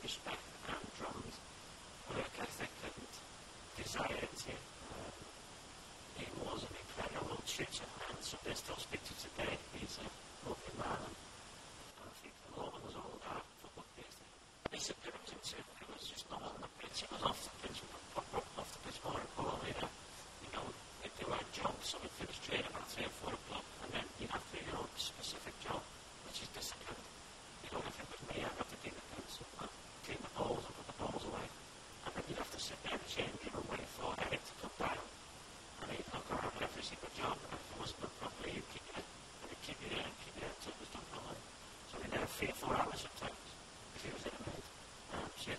he respect and drummed work ethic and desire to um, he was an incredible tutor and so they still speak to today. He's a lovely man I think the Lord was all about football based. Discipline was into it was just not on the pitch, it was off the pitch, off the pitch more importantly that, you know, if they were jobs, so we finished training about three or four o'clock three or four hours sometimes if he was in a mood. Um, so